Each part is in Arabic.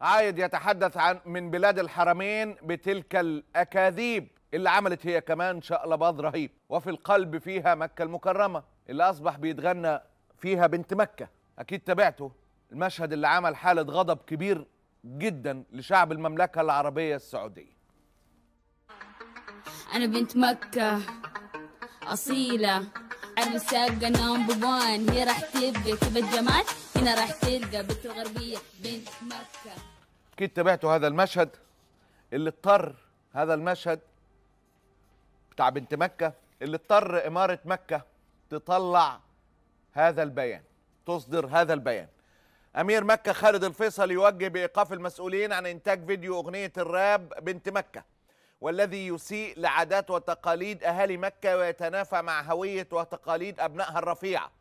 عايد يتحدث عن من بلاد الحرمين بتلك الأكاذيب اللي عملت هي كمان شقلباظ رهيب. وفي القلب فيها مكة المكرمة اللي أصبح بيتغنى فيها بنت مكة. أكيد تابعته. المشهد اللي عمل حالة غضب كبير جدا لشعب المملكة العربية السعودية. أنا بنت مكة أصيلة. الرسالة نمبر وان هي راح تبقى كذا الجمال؟ هنا راح تلقى بنت الغربية بنت مكة. أكيد تابعتوا هذا المشهد. اللي اضطر هذا المشهد بتاع بنت مكة اللي اضطر إمارة مكة تطلع هذا البيان تصدر هذا البيان. أمير مكة خالد الفيصل يوجه بإيقاف المسؤولين عن إنتاج فيديو أغنية الراب بنت مكة والذي يسيء لعادات وتقاليد أهالي مكة ويتنافى مع هوية وتقاليد أبنائها الرفيعة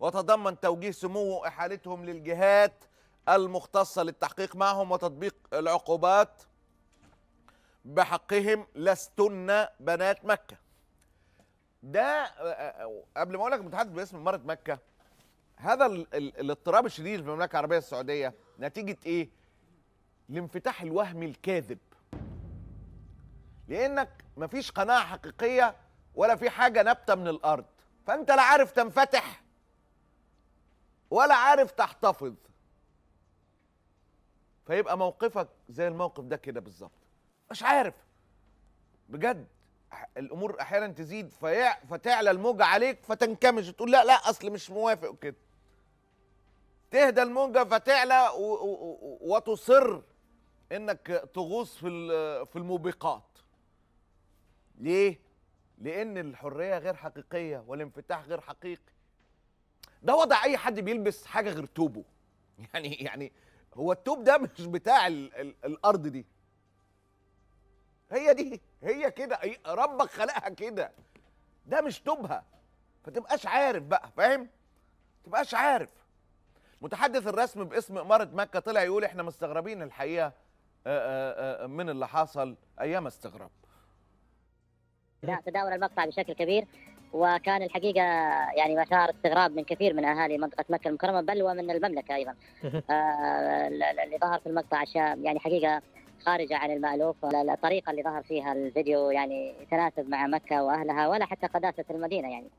وتضمن توجيه سموه إحالتهم للجهات المختصة للتحقيق معهم وتطبيق العقوبات. بحقهم لستن بنات مكة. ده قبل ما أقول لك متحدث باسم إمارة مكة هذا ال- ال- الاضطراب الشديد في المملكة العربية السعودية نتيجة إيه؟ الانفتاح الوهمي الكاذب. لأنك مفيش قناعة حقيقية ولا في حاجة نابتة من الأرض. فأنت لا عارف تنفتح ولا عارف تحتفظ. فيبقى موقفك زي الموقف ده كده بالظبط. مش عارف. بجد الأمور أحيانا تزيد فيع فتعلى الموجة عليك فتنكمش تقول لا لا أصل مش موافق وكده. تهدى الموجة فتعلى وتصر إنك تغوص في في الموبقات. ليه؟ لأن الحرية غير حقيقية والانفتاح غير حقيقي. ده وضع أي حد بيلبس حاجة غير توبه. يعني يعني هو التوب ده مش بتاع ال ال الأرض دي. هي دي هي كده ربك خلقها كده. ده مش توبها. فتبقاش عارف بقى فاهم؟ تبقاش عارف. متحدث الرسمي باسم إمارة مكة طلع يقول إحنا مستغربين الحقيقة آه، آه، آه، من اللي حصل أيام استغراب لا، تداول المقطع بشكل كبير. وكان الحقيقة يعني مثار استغراب من كثير من أهالي منطقة مكة المكرمة بل ومن المملكة أيضا. آه، اللي ظهر في المقطع اشياء يعني حقيقة خارجة عن المألوف الطريقة اللي ظهر فيها الفيديو يعني يتناسب مع مكة وأهلها ولا حتى قداسة المدينة يعني.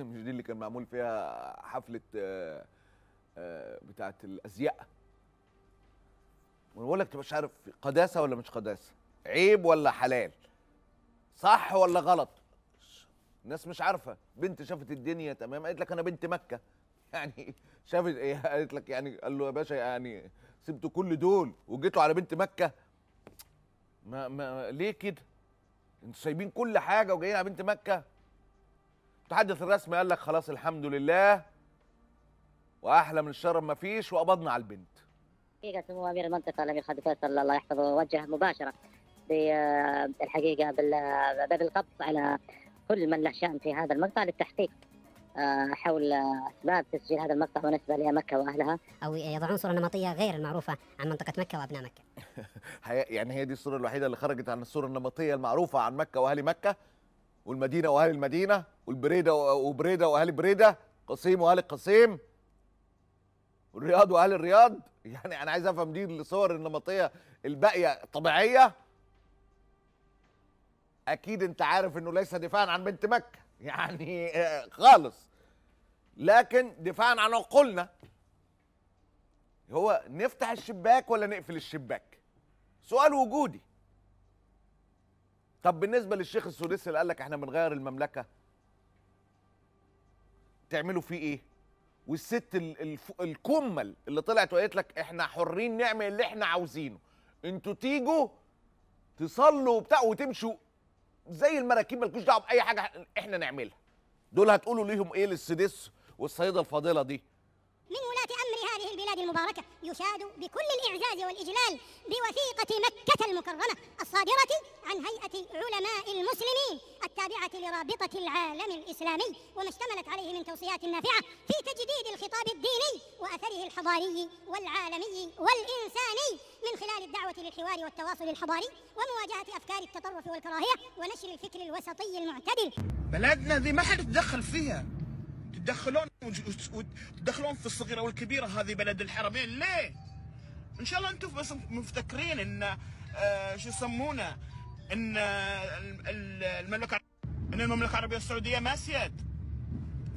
مش دي اللي كان معمول فيها حفلة آه، آه، بتاعة الأزياء بقول لك مش عارف قداسة ولا مش قداسة عيب ولا حلال صح ولا غلط الناس مش عارفة. بنت شافت الدنيا تمام قالت لك أنا بنت مكة. يعني شافت إيه؟ قالت لك يعني قال له يا باشا يعني سبتوا كل دول وجيتوا على بنت مكة. ما, ما ليه كده؟ أنتوا سايبين كل حاجة وجايين على بنت مكة؟ المتحدث الرسمي قال لك خلاص الحمد لله وأحلى من الشر ما فيش وقبضنا على البنت. حقيقة سمو امير المنطقة الامير خالد فيصل الله يحفظه وجه مباشرة بالحقيقة بال- بالقبض على كل من له شأن في هذا المقطع للتحقيق. آه، حول أسباب تسجيل هذا المقطع بالنسبة لمكه وأهلها. أو يضعون صورة نمطية غير المعروفة عن منطقة مكة وأبناء مكة. هي- يعني هي دي الصورة الوحيدة اللي خرجت عن الصورة النمطية المعروفة عن مكة وأهل مكة والمدينة وأهل المدينة والبريدة وبريدة وأهل بريدة قصيم وأهل القصيم والرياض وأهل الرياض. يعني أنا عايز أفهم دي الصور النمطية الباقية طبيعية أكيد أنت عارف إنه ليس دفاعا عن بنت مكة. يعني آه، خالص. لكن دفاعا عن عقولنا. هو نفتح الشباك ولا نقفل الشباك؟ سؤال وجودي. طب بالنسبة للشيخ السديسي اللي قال لك إحنا بنغير المملكة تعملوا فيه إيه؟ والست الكمل اللي طلعت وقالت لك إحنا حرين نعمل اللي إحنا عاوزينه. أنتوا تيجوا تصلوا وبتاع وتمشوا زي المراكيب مالكوش دعوة بأي حاجة إحنا نعملها. دول هتقولوا ليهم إيه للسديس والسيدة الفاضله دي؟ من ولاة أمر هذه البلاد المباركة يشاد بكل الإعزاز والإجلال بوثيقة مكة المكرمة الصادرة عن هيئة علماء المسلمين. التابعة لرابطة العالم الإسلامي وما اشتملت عليه من توصيات نافعة في تجديد الخطاب الديني وأثره الحضاري والعالمي والإنساني من خلال الدعوة للحوار والتواصل الحضاري ومواجهة أفكار التطرف والكراهية ونشر الفكر الوسطي المعتدل. بلدنا ذي ما حد يتدخل فيها. تتدخلون وتدخلون في الصغيرة والكبيرة هذه بلد الحرمين. ليه؟ إن شاء الله أنتم بس مفتكرين إن آه شو يسمونه إن ال- ال- المملكة إن المملكة العربية السعودية مسيد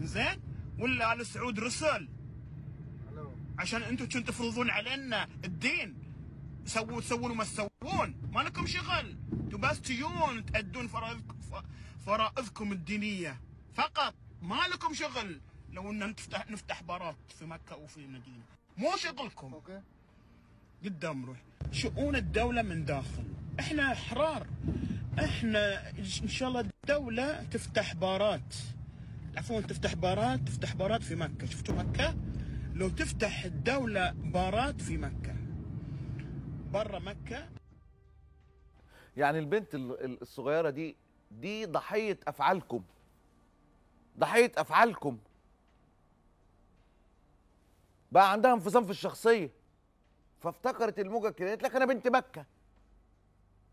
زين ولا ال سعود رسل. عشان أنتم كنتوا تفرضون علينا الدين؟ سووا تسوون وما تسوون. ما لكم شغل. أنتم بس تجون تأدون فرائضكم فرائضكم الدينية. فقط. ما لكم شغل. لو إن نفتح نفتح بارات في مكة وفي المدينة. مو شغلكم. أوكي. قدام روح شؤون الدولة من داخل. إحنا احرار إحنا إن شاء الله الدولة تفتح بارات. عفوا تفتح بارات تفتح بارات في مكة. شفتوا مكة؟ لو تفتح الدولة بارات في مكة. برا مكة. يعني البنت ال- ال- الصغيرة دي دي ضحية أفعالكم. ضحية أفعالكم. بقى عندها انفصام في الشخصية. فافتكرت الموجة كده قالت لك أنا بنت مكة.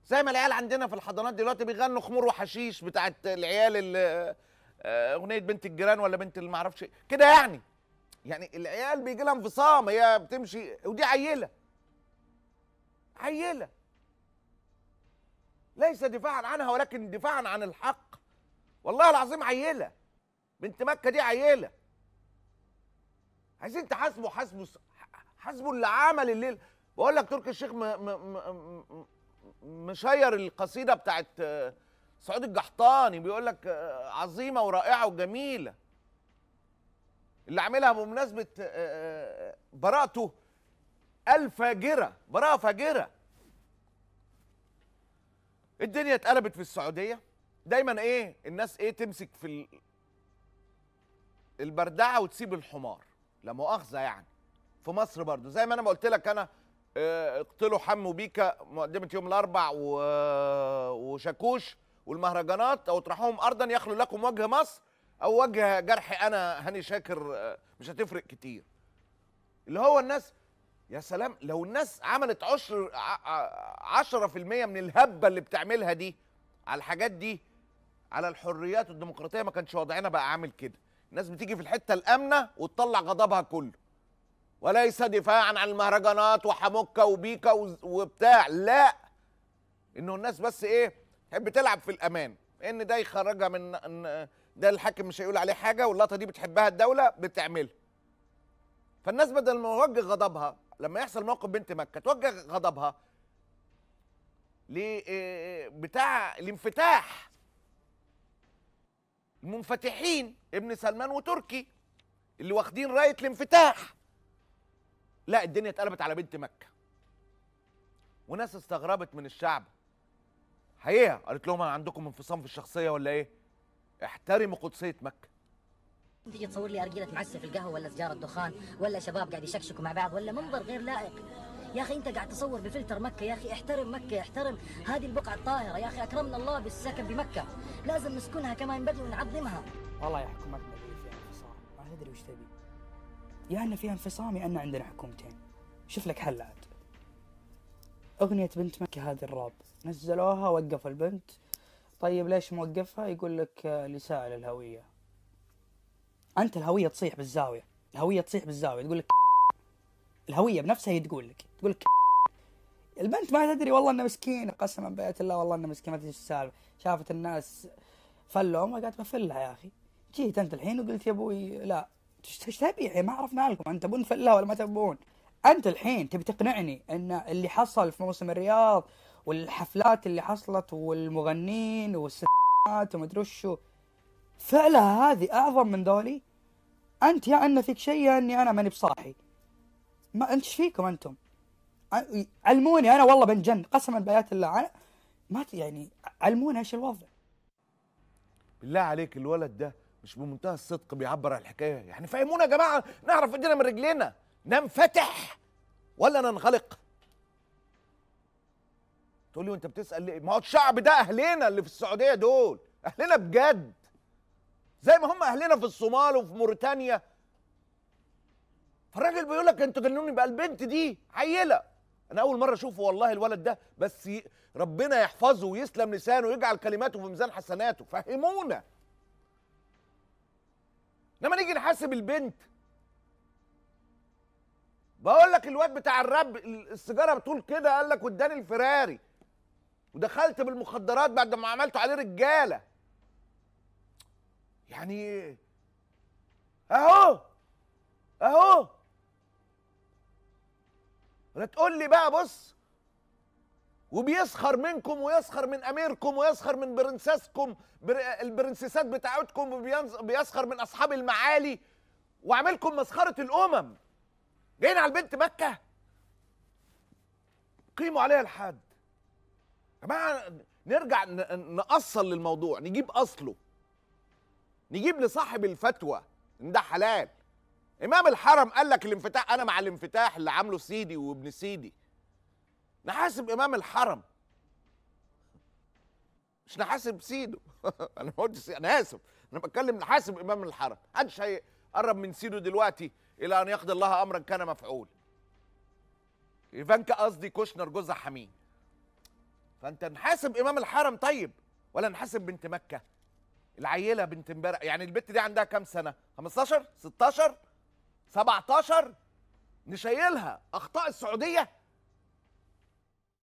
زي ما العيال عندنا في الحضانات دلوقتي بيغنوا خمور وحشيش بتاعت العيال آه، أغنية بنت الجيران ولا بنت اللي معرفش. كده يعني. يعني العيال بيجي لها انفصام هي بتمشي ودي عيلة. عيلة. ليس دفاعا عنها ولكن دفاعا عن الحق. والله العظيم عيلة. بنت مكة دي عيلة. عايزين تحاسبوا حاسبوا حاسبوا اللي عمل الليل. بقول لك تركي الشيخ م... م... م... م... مشير القصيدة بتاعت آه، سعود الجحطاني بيقول لك آه، عظيمة ورائعة وجميلة. اللي عاملها بمناسبة آه، براءته الفاجرة براءة فاجرة. الدنيا اتقلبت في السعودية. دايما إيه الناس إيه تمسك في ال- البردعه وتسيب الحمار. لا مؤاخذة يعني. في مصر برضو. زي ما أنا ما قلت لك أنا اقتلوا حمو بيكا مقدمة يوم الأربع. وشاكوش والمهرجانات أو اطرحوهم ارضا يخلو لكم وجه مصر أو وجه جرحي أنا هاني شاكر آه، مش هتفرق كتير اللي هو الناس يا سلام لو الناس عملت عشر ع- ع- عشرة في المية من الهبة اللي بتعملها دي على الحاجات دي على الحريات والديمقراطية ما كانش وضعنا بقى عامل كده الناس بتيجي في الحتة الآمنة وتطلع غضبها كله وليس دفاعا عن المهرجانات وحموكة وبيكا وبتاع. لا. إنه الناس بس إيه تحب تلعب في الأمان. إن ده يخرجها من ده الحاكم مش هيقول عليه حاجة واللقطة دي بتحبها الدولة بتعملها فالناس بدل ما توجه غضبها لما يحصل موقف بنت مكة توجه غضبها ل إيه بتاع الانفتاح. المنفتحين ابن سلمان وتركي اللي واخدين راية الانفتاح. لا الدنيا اتقلبت على بنت مكة. وناس استغربت من الشعب. حقيقة؟ قالت لهم أنا عندكم انفصام في الشخصية ولا إيه؟ احترموا قدسية مكة. تيجي تصور لي ارجيله معسه في القهوة ولا سجارة دخان ولا شباب قاعد يشكشكوا مع بعض ولا منظر غير لائق؟ يا أخي أنت قاعد تصور بفلتر مكة يا أخي احترم مكة احترم هذه البقعة الطاهرة يا أخي أكرمنا الله بالسكن بمكة. لازم نسكنها كما ينبغي ونعظمها. والله يا حكومتنا اللي فيها أنفصام. ما تدري وش تبي. يا إن فيها انفصام يا إن عندنا حكومتين. شوف لك حل عاد. أغنية بنت مكة هذه الراب. نزلوها وقفوا البنت. طيب ليش موقفها؟ يقول لك آه، لسائل الهوية. أنت الهوية تصيح بالزاوية. الهوية تصيح بالزاوية. تقول لك الهوية بنفسها هي تقول لك. تقول لك البنت ما تدري والله إنها مسكينة. قسما بآيات الله والله إنها مسكينة. ما تدري إيش السالفة. شافت الناس فلوا أمها قالت بفلها يا أخي. جيت أنت الحين وقلت يا أبوي لا. إيش إيش تبي يعني ما عرفنا لكم. أنت تبون فلها ولا ما تبون؟ أنت الحين تبي تقنعني إن اللي حصل في موسم الرياض والحفلات اللي حصلت والمغنين والستات ومدري وشو فعلها هذه أعظم من ذولي؟ أنت يا ان فيك شيء يا أني أنا ماني بصاحي. ما أنت إيش فيكم أنتم؟ علموني أنا والله بنجن قسما بآيات الله. أنا ما يعني علموني إيش الوضع. بالله عليك الولد ده مش بمنتهى الصدق بيعبر عن الحكاية. يعني فهمونا يا جماعة نعرف إيدينا من رجلينا. ننفتح ولا ننغلق؟ تقول لي وأنت بتسأل ليه؟ ما هو الشعب ده أهلنا اللي في السعودية دول. أهلنا بجد. زي ما هم أهلنا في الصومال وفي موريتانيا. فالراجل بيقول لك أنتوا جنوني بقى البنت دي عيلة. أنا أول مرة أشوفه والله الولد ده. بس ربنا يحفظه ويسلم لسانه ويجعل كلماته في ميزان حسناته. فهمونا. نحاسب البنت. بقول لك الواد بتاع الراب السيجارة بتقول كده قال لك واداني الفراري. ودخلت بالمخدرات بعد ما عملت عليه رجالة. يعني أهو! أهو! ولا تقول لي بقى بص. وبيسخر منكم ويسخر من أميركم ويسخر من برنسسكم بر... البرنسيسات بتاعتكم وبيسخر من أصحاب المعالي. وعاملكم مسخرة الأمم. جايين على البنت مكة. قيموا عليها الحد. جماعة نرجع نأصل للموضوع نجيب أصله. نجيب لصاحب الفتوى إن ده حلال. إمام الحرم قال لك الانفتاح أنا مع الانفتاح اللي عامله سيدي وابن سيدي. نحاسب إمام الحرم. مش نحاسب سيده. أنا ما قلتش أنا آسف. أنا بتكلم نحاسب إمام الحرم. محدش هيقرب من سيده دلوقتي إلى أن يقضي الله امرا كان مفعول. ايفانكا قصدي كوشنر جوزها حمين فأنت نحاسب إمام الحرم طيب ولا نحاسب بنت مكة. العيلة بنت امبارح يعني البت دي عندها كام سنة؟ 15 16 17 نشيلها. أخطاء السعودية؟